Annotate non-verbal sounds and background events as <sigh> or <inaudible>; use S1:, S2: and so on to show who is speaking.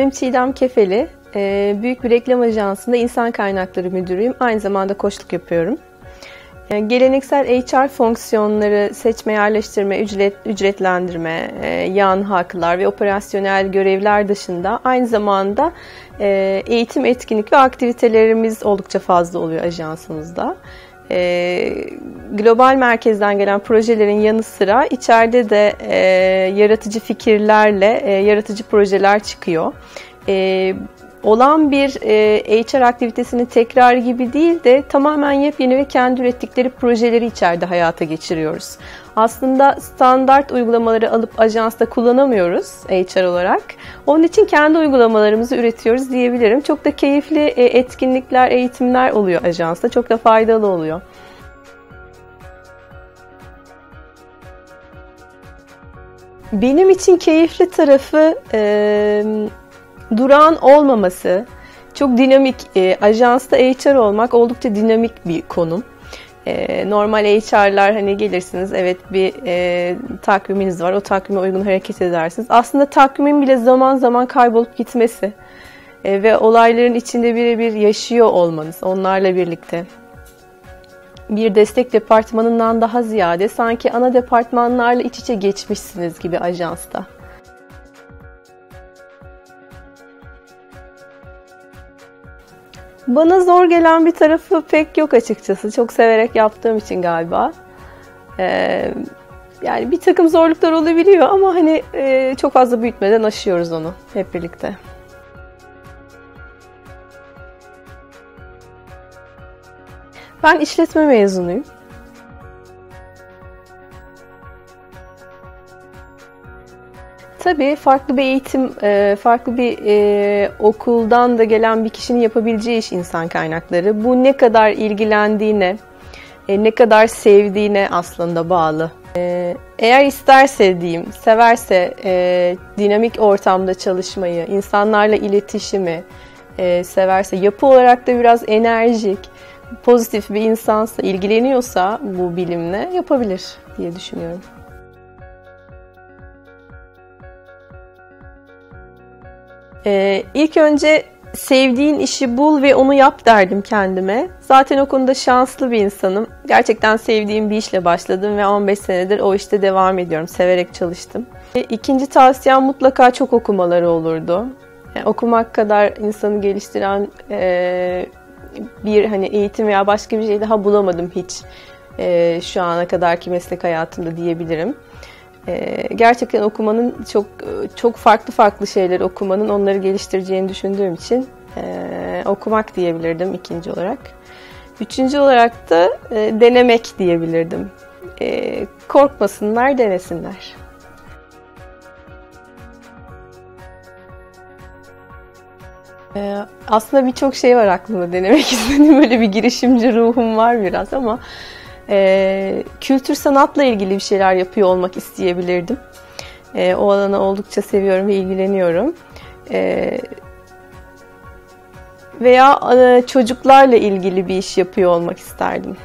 S1: İsmim Çiğdem Kefeli. Ee, büyük bir reklam ajansında insan kaynakları müdürüyüm. Aynı zamanda koçluk yapıyorum. Yani geleneksel HR fonksiyonları seçme, yerleştirme, ücret, ücretlendirme, e, yan haklar ve operasyonel görevler dışında aynı zamanda e, eğitim, etkinlik ve aktivitelerimiz oldukça fazla oluyor ajansımızda. E, global merkezden gelen projelerin yanı sıra içeride de e, yaratıcı fikirlerle e, yaratıcı projeler çıkıyor. E, olan bir e, HR aktivitesinin tekrar gibi değil de tamamen yepyeni ve kendi ürettikleri projeleri içeride hayata geçiriyoruz. Aslında standart uygulamaları alıp ajansta kullanamıyoruz HR olarak. Onun için kendi uygulamalarımızı üretiyoruz diyebilirim. Çok da keyifli e, etkinlikler, eğitimler oluyor ajansta. Çok da faydalı oluyor. Benim için keyifli tarafı e, durağan olmaması, çok dinamik, e, ajansta HR olmak oldukça dinamik bir konum. E, normal HR'lar hani gelirsiniz evet bir e, takviminiz var o takvime uygun hareket edersiniz. Aslında takvimin bile zaman zaman kaybolup gitmesi e, ve olayların içinde birebir yaşıyor olmanız onlarla birlikte bir destek departmanından daha ziyade sanki ana departmanlarla iç içe geçmişsiniz gibi ajansta. Bana zor gelen bir tarafı pek yok açıkçası. Çok severek yaptığım için galiba. Ee, yani bir takım zorluklar olabiliyor ama hani e, çok fazla büyütmeden aşıyoruz onu hep birlikte. Ben işletme mezunuyum. Tabii farklı bir eğitim, e, farklı bir e, okuldan da gelen bir kişinin yapabileceği iş insan kaynakları. Bu ne kadar ilgilendiğine, e, ne kadar sevdiğine aslında bağlı. Eğer isterse diyeyim, severse dinamik ortamda çalışmayı, insanlarla iletişimi severse, yapı olarak da biraz enerjik, pozitif bir insansa, ilgileniyorsa bu bilimle yapabilir diye düşünüyorum. Ee, ilk önce sevdiğin işi bul ve onu yap derdim kendime. Zaten o konuda şanslı bir insanım. Gerçekten sevdiğim bir işle başladım ve 15 senedir o işte devam ediyorum. Severek çalıştım. İkinci tavsiyem mutlaka çok okumaları olurdu. Yani okumak kadar insanı geliştiren e, bir hani eğitim veya başka bir şey daha bulamadım hiç e, şu ana kadarki meslek hayatımda diyebilirim. E, gerçekten okumanın çok çok farklı farklı şeyler okumanın onları geliştireceğini düşündüğüm için e, okumak diyebilirdim ikinci olarak. Üçüncü olarak da e, denemek diyebilirdim. E, korkmasınlar, denesinler. Ee, aslında birçok şey var aklımda denemek <laughs> istediğim. Böyle bir girişimci ruhum var biraz ama e, kültür sanatla ilgili bir şeyler yapıyor olmak isteyebilirdim. E, o alanı oldukça seviyorum ve ilgileniyorum. E, veya e, çocuklarla ilgili bir iş yapıyor olmak isterdim.